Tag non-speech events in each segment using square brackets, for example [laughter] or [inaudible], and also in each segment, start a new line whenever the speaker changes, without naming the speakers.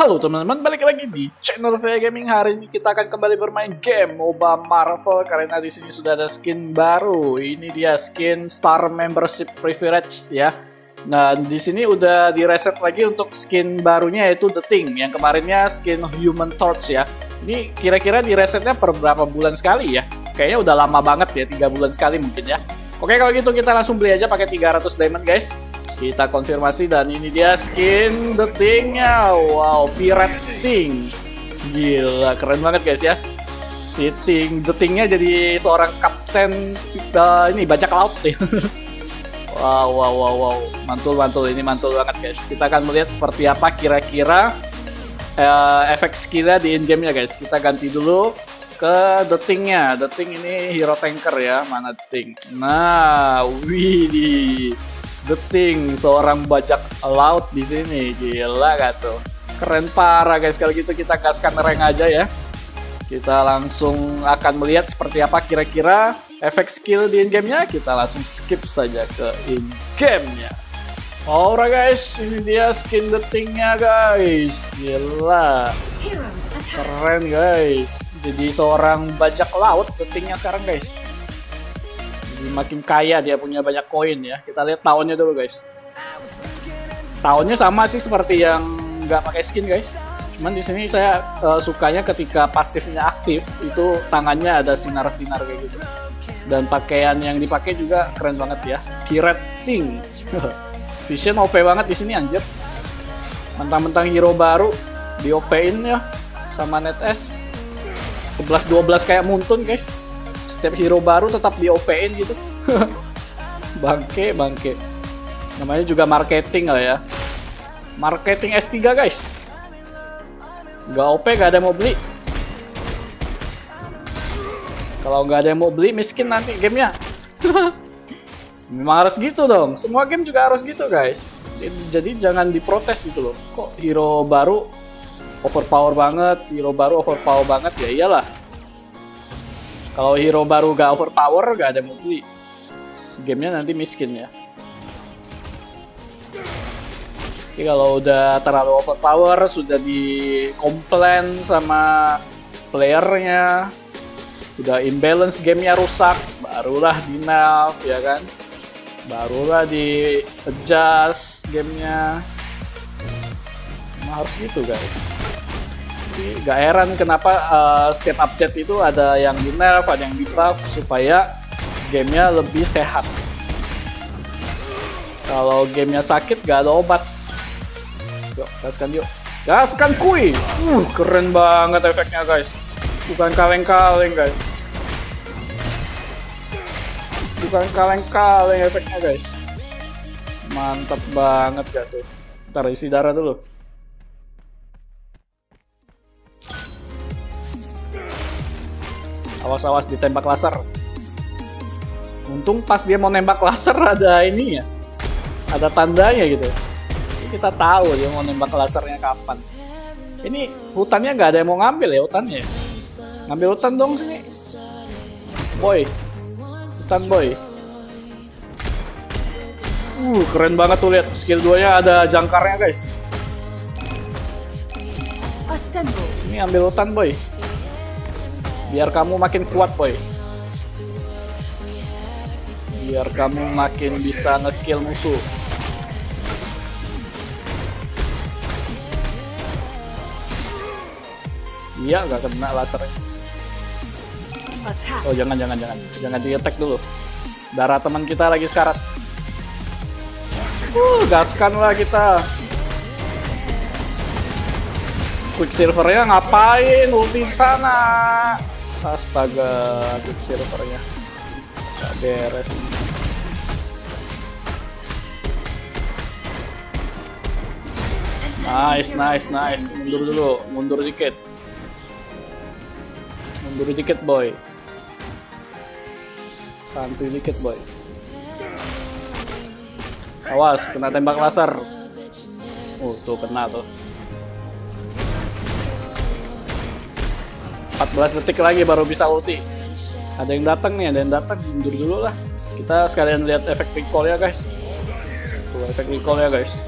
Halo teman-teman, balik lagi di channel VA Gaming. Hari ini kita akan kembali bermain game MOBA Marvel karena di sini sudah ada skin baru. Ini dia skin Star Membership Privilege ya. Nah, di sini udah direset lagi untuk skin barunya yaitu The Thing. Yang kemarinnya skin Human Torch ya. Ini kira-kira diresetnya per berapa bulan sekali ya? Kayaknya udah lama banget ya, tiga bulan sekali mungkin ya. Oke, kalau gitu kita langsung beli aja pakai 300 diamond guys. Kita konfirmasi dan ini dia skin The Thing-nya. Wow, Pirate Thing. Gila, keren banget guys ya. Si Thing, The Thing-nya jadi seorang kapten uh, ini bajak laut nih. [laughs] wow, wow, wow, wow. Mantul, mantul. Ini mantul banget guys. Kita akan melihat seperti apa kira-kira uh, efek skillnya di in-game-nya guys. Kita ganti dulu ke The Thing-nya. The Thing ini hero tanker ya. Mana Thing? Nah, wih The Thing, seorang bajak laut di sini. Gila gak tuh? Keren parah guys. Kalau gitu kita gaskan rank aja ya. Kita langsung akan melihat seperti apa kira-kira efek skill di in-game-nya. Kita langsung skip saja ke in-game-nya. Alright guys, ini dia skin The Thing-nya guys. Gila. Keren guys. Jadi seorang bajak laut The Thing-nya sekarang guys. Makin kaya dia punya banyak koin ya. Kita lihat tahunnya dulu guys. Tahunnya sama sih seperti yang nggak pakai skin guys. Cuman di sini saya uh, sukanya ketika pasifnya aktif itu tangannya ada sinar-sinar kayak gitu. Dan pakaian yang dipakai juga keren banget ya. Pirate Thing. [laughs] Vision OP banget di sini anjir. Mentang-mentang hero baru di OP-in ya sama NetS. 11 12 kayak Muntun guys. Setiap hero baru tetap di OP-in gitu. [laughs] bangke, bangke. Namanya juga marketing lah ya. Marketing S3 guys. Gak OP gak ada yang mau beli. Kalau nggak ada yang mau beli miskin nanti gamenya. [laughs] Memang harus gitu dong. Semua game juga harus gitu, guys. Jadi jangan diprotes gitu loh. Kok hero baru overpower banget, hero baru overpower banget ya iyalah. Kalau hero baru gak overpower, gak ada beli. Gamenya nanti miskin ya. Jadi kalau udah terlalu overpower, sudah dikomplain sama playernya, udah imbalance gamenya rusak, barulah di nerf ya kan barulah di adjust gamenya nah, harus gitu guys jadi gak heran kenapa uh, setiap update itu ada yang di nerf ada yang di buff supaya gamenya lebih sehat. Kalau gamenya sakit gak ada obat. Yuk gaskan yuk. Gaskan kui uh keren banget efeknya guys. Bukan kaleng-kaleng guys. Bukan kaleng-kaleng efeknya guys. Mantap banget gak tuh ntar isi darah dulu awas-awas ditembak laser. Untung pas dia mau nembak laser ada ini ya. Ada tandanya gitu. Jadi kita tahu dia mau nembak lasernya kapan. Ini hutannya nggak ada yang mau ngambil ya hutannya. Ngambil hutan dong sini. Boy. Hutan boy. Uh keren banget tuh lihat. Skill 2 nya ada jangkarnya guys. Sini ambil hutan boy biar kamu makin kuat boy. Biar kamu makin bisa ngekill musuh. Iya nggak kena lasernya. Oh jangan jangan jangan. Jangan di attack dulu. Darah teman kita lagi sekarat. Uh gaskan lah kita. Quicksilvernya ngapain? Ulti sana astaga Quicksilvernya gak beres ini Nice, nice, nice. Mundur dulu, mundur dikit. Mundur dikit, boy. Santuy dikit, boy. Awas, kena tembak laser. Oh, tuh kena tuh. 14 detik lagi baru bisa ulti. Ada yang datang nih, ada yang datang. Mundur dulu lah. Kita sekalian lihat efek recall ya, guys. Tuh efek recall ya, guys.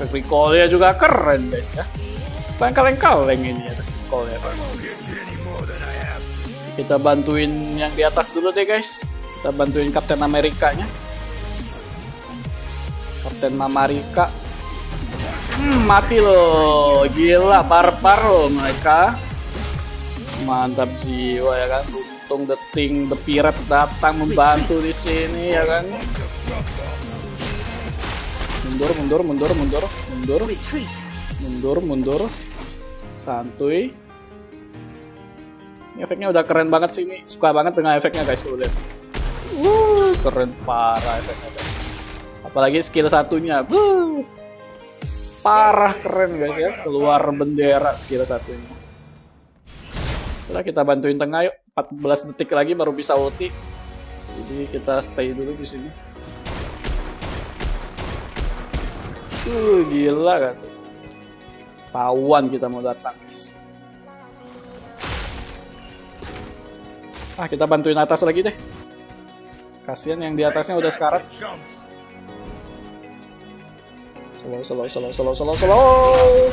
efek recallnya juga keren guys ya kaleng-kaleng ini ya recallnya guys kita bantuin yang di atas dulu deh guys kita bantuin Captain Amerika nya Captain Amerika hmm, mati loh. Gila barbar loh mereka. Mantap jiwa ya kan? Untung the thing the pirate datang membantu di sini ya kan? Mundur mundur mundur mundur mundur. Mundur mundur. Santuy. Ini efeknya udah keren banget sih ini. Suka banget dengan efeknya guys tuh lihat. Uh, keren parah efeknya guys. Apalagi skill satunya. Uh, parah keren guys ya keluar bendera skill satunya Setelah kita bantuin tengah yuk 14 detik lagi baru bisa ulti jadi kita stay dulu di sini Uh, gila kan. Tawan kita mau datang, guys. Ah, kita bantuin atas lagi deh. Kasihan yang di atasnya udah sekarat. Slow, slow, slow, slow, slow, slow.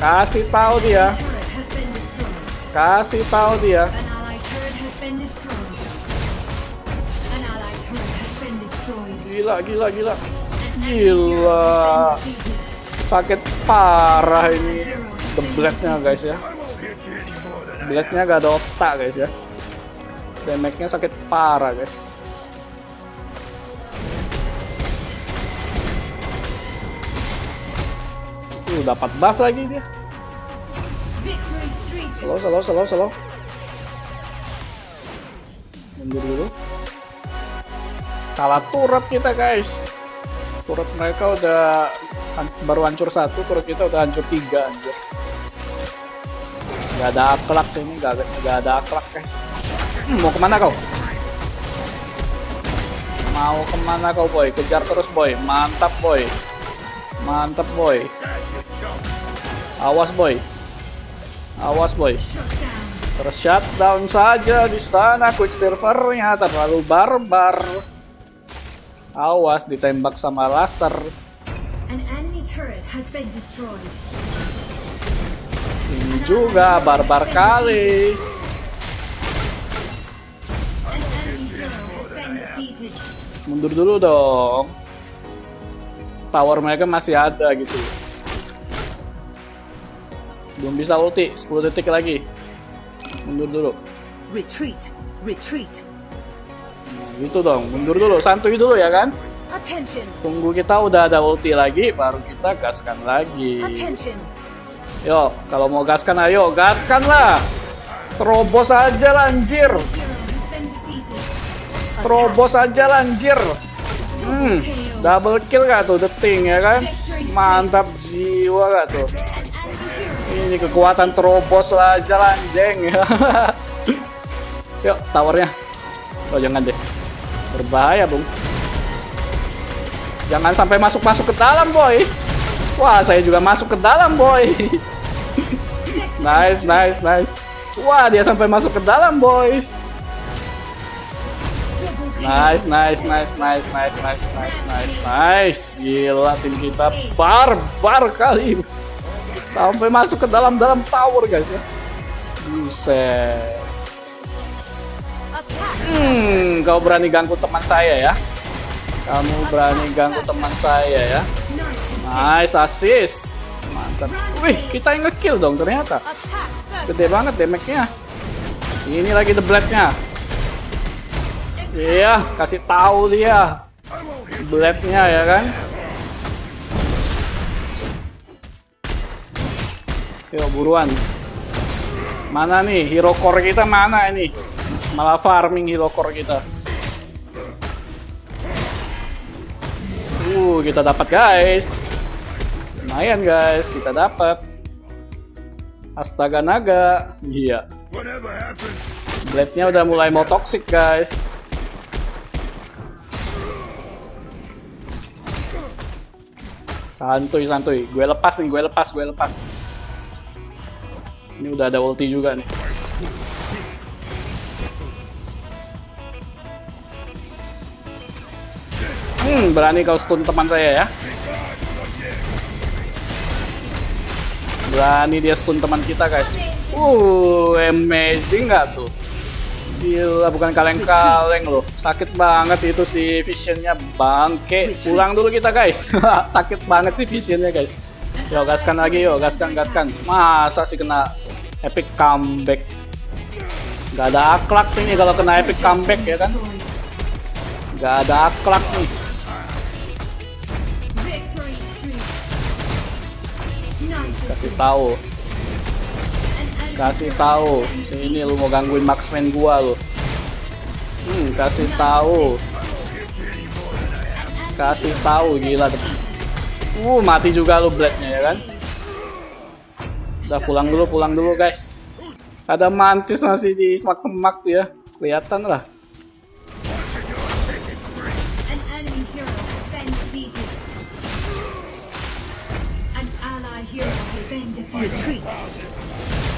Kasih tahu dia. Kasih tahu dia. Gila, gila, gila. Gila. Sakit parah ini the blacknya guys ya. Blacknya gak ada otak guys ya. Damage-nya sakit parah guys. Tuh dapat buff lagi dia. Slow, slow, slow, slow. Mundur dulu. Kalah turret kita guys. Turret mereka udah baru hancur satu turret kita udah hancur tiga anjir. Nggak ada akhlak ini ada nggak ada akhlak guys. Hmm, [clears throat] mau ke mana kau? Mau ke mana kau boy? Kejar terus boy. Mantap boy. Mantap boy awas boy awas boy terus shutdown saja di sana quick servernya terlalu barbar Awas ditembak sama laser. Ini juga barbar kali. Mundur dulu dong. Tower mereka masih ada gitu. Belum bisa ulti, 10 detik lagi. Mundur dulu. Retreat, retreat. Gitu dong mundur dulu santuy dulu ya kan? Tunggu kita udah ada ulti lagi baru kita gaskan lagi. Yo, kalau mau gaskan ayo gaskan lah. Terobos aja lanjir terobos aja lanjir hmm, double kill gak tuh the thing ya kan? Mantap jiwa gak tuh ini kekuatan terobos aja lanjeng [laughs] yuk towernya oh jangan deh Berbahaya, Bung. Jangan sampai masuk-masuk ke dalam, boy. Wah, saya juga masuk ke dalam, boy. [laughs] nice, nice, nice. Wah, dia sampai masuk ke dalam, boys. Nice, nice, nice, nice, nice, nice, nice, nice, nice. Gila tim kita barbar kali. Sampai masuk ke dalam-dalam tower, guys ya. Buset. Hmm, kau berani ganggu teman saya ya. Kamu berani ganggu teman saya ya. Nice assist. Mantap. Wih, kita yang ngekill dong ternyata. Gede banget damage-nya. Ini lagi the black-nya. Iya, kasih tahu dia. Black-nya ya kan. Yuk buruan. Mana nih hero core kita mana ini? Malah farming hero core kita. Uh, kita dapat guys. Lumayan guys, kita dapat. Astaga naga. Iya. Blade-nya udah mulai mau toxic guys. Santuy, santuy. Gue lepas nih, gue lepas, gue lepas. Ini udah ada ulti juga nih. Hmm, berani kau stun teman saya ya. Berani dia stun teman kita guys. Uh, amazing nggak tuh? Gila, bukan kaleng-kaleng loh. Sakit banget itu si visionnya bangke. Pulang dulu kita guys. [laughs] Sakit banget sih visionnya guys. Yo gaskan lagi yo, gaskan gaskan. Masa sih kena epic comeback? Gak ada akhlak ini kalau kena epic comeback ya kan? Gak ada akhlak nih. Kasih tahu. Kasih tahu. Sini lu mau gangguin marksman gua lu. Hmm, kasih tahu. Kasih tahu gila. Uh, mati juga lu bladnya ya kan? Udah pulang dulu, pulang dulu guys. Ada mantis masih di semak-semak ya. Kelihatan lah.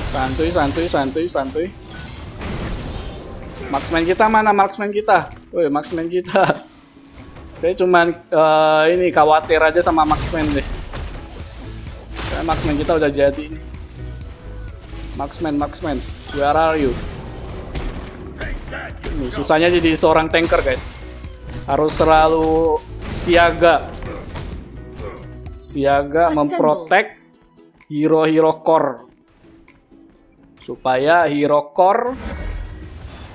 Santuy, santuy, santuy, santuy. Marksman kita mana marksman kita? Woi, marksman kita. Saya cuman uh, ini khawatir aja sama marksman deh. Saya marksman kita udah jadi ini. Marksman, marksman, where are you? Ini susahnya jadi seorang tanker, guys. Harus selalu siaga. Siaga memprotek hero-hero core. Supaya hero core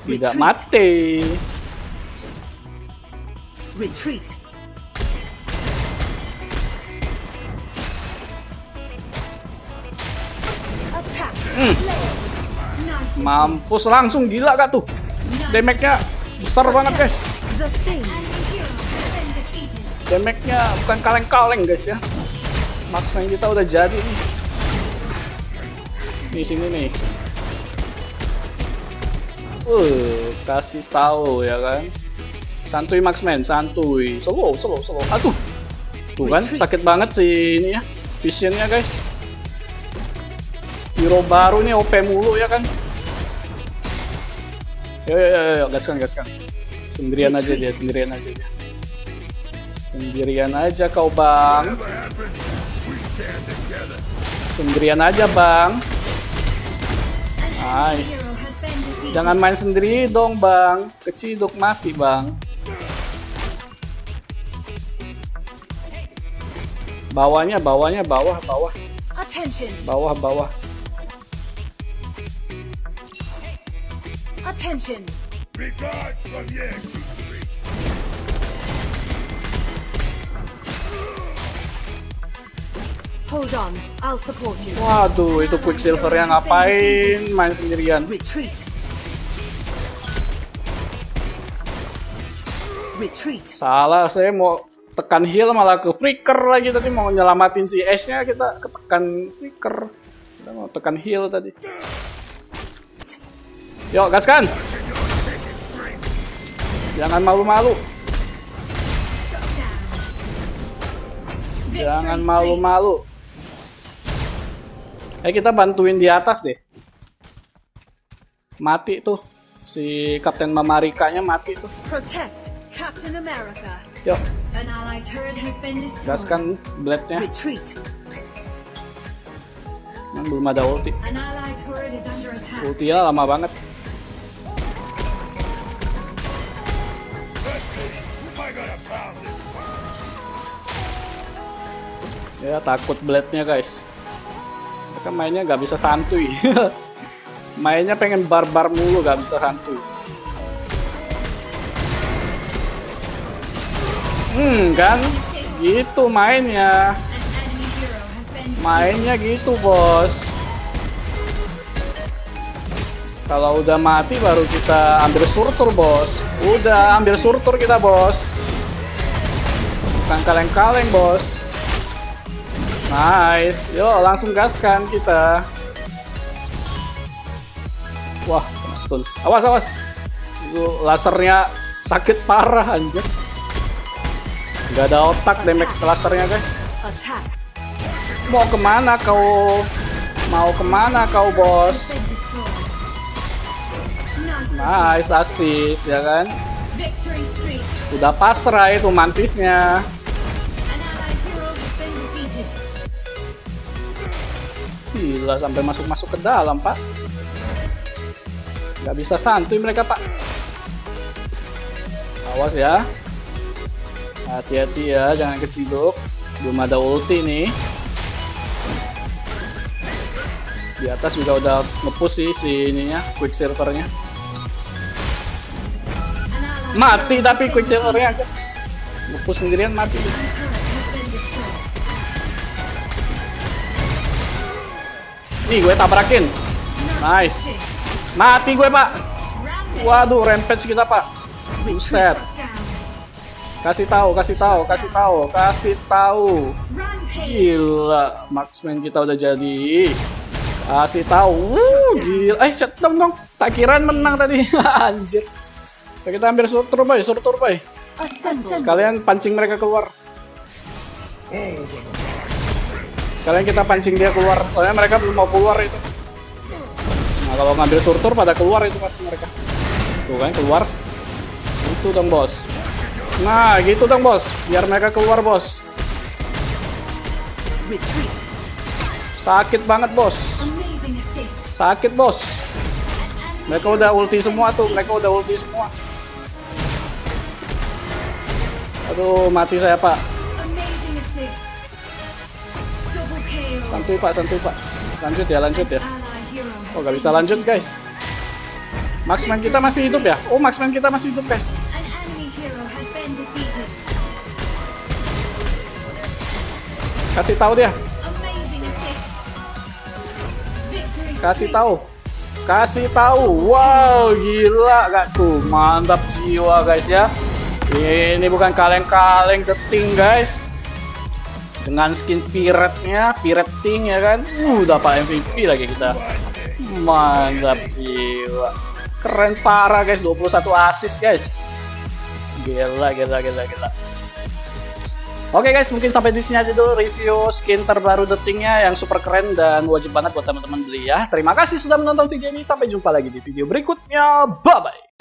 tidak mati. Retreat. Hmm. Mampus langsung gila gak tuh? Damage-nya besar banget guys. Damage-nya bukan kaleng-kaleng guys ya. Marksman kita udah jadi nih. Di sini nih. Uh, kasih tahu ya kan. Santuy Marksman, santuy. Slow, slow, slow. Aduh. Tuh kan sakit banget sih ini ya. Visionnya guys. Hero baru nih OP mulu ya kan. Yo yo yo, yo. gaskan gaskan. Sendirian aja dia, sendirian aja dia. Sendirian aja kau bang. Sendirian aja bang. Nice. Jangan main sendiri dong bang. Keciduk mati bang. Bawahnya, bawahnya, bawah, bawah. Bawah, bawah. Attention. Hold on, I'll support you. Waduh, itu Quicksilver yang ngapain main sendirian? Retreat. Retreat. Salah, saya mau tekan heal malah ke flicker lagi tadi mau nyelamatin si S-nya kita ketekan flicker. Kita mau tekan heal tadi. Yuk, gaskan. Jangan malu-malu. Jangan malu-malu. Eh kita bantuin di atas deh. Mati tuh. Si Kapten Mamarikanya mati tuh. Yuk. Gaskan blade-nya. belum ada ulti. Ulti ya lama banget. Ya takut blade-nya guys. Mereka mainnya nggak bisa santuy. [laughs] mainnya pengen barbar mulu nggak bisa santuy. Hmm kan, gitu mainnya. Mainnya gitu bos. Kalau udah mati baru kita ambil surtur bos. Udah ambil surtur kita bos. Bukan kaleng-kaleng bos. Nice. Yuk langsung gaskan kita. Wah, kena stun. Awas, awas. Itu lasernya sakit parah anjir. Gak ada otak damage lasernya, guys. Mau ke mana kau? Mau ke mana kau, bos? Nice, asis, ya kan? Udah pasrah itu mantisnya. Gila sampai masuk-masuk ke dalam pak. Gak bisa santuy mereka pak. Awas ya. Hati-hati ya, jangan keciduk. Belum ada ulti nih. Di atas juga udah ngepush sih si ininya, quick servernya. Mati tapi quick servernya ngepush sendirian mati. Nih gue tabrakin. Nice. Mati gue pak. Waduh rampage kita pak. Buset. Kasih tahu, kasih tahu, kasih tahu, kasih tahu. Gila, marksman kita udah jadi. Kasih tahu. gila. Eh, shutdown dong. Tak kirain menang tadi. [laughs] Anjir. Kita ambil surtur boy, surtur boy. Sekalian pancing mereka keluar. Sekalian kita pancing dia keluar. Soalnya mereka belum mau keluar itu. Nah, kalau ngambil surtur pada keluar itu pasti mereka. Tuh kan keluar. Itu dong, Bos. Nah, gitu dong, Bos. Biar mereka keluar, Bos. Sakit banget, Bos. Sakit, Bos. Mereka udah ulti semua tuh. Mereka udah ulti semua. Aduh, mati saya, Pak. Santuy, Pak. Santuy, Pak. Lanjut ya, lanjut ya. Oh, gak bisa lanjut, guys. Maxman kita masih hidup ya? Oh, Maxman kita masih hidup, guys. Kasih tahu dia. Kasih tahu. Kasih tahu. Wow, gila gak tuh? Mantap jiwa guys ya. Ini bukan kaleng-kaleng keting guys. Dengan skin pirate-nya, pirate ting ya kan. Uh, dapat MVP lagi kita. Mantap jiwa. Keren parah guys, 21 assist guys. Gila, gila, gila, gila. Oke okay guys, mungkin sampai di sini aja dulu review skin terbaru detingnya yang super keren dan wajib banget buat teman-teman beli ya. Terima kasih sudah menonton video ini, sampai jumpa lagi di video berikutnya. Bye bye.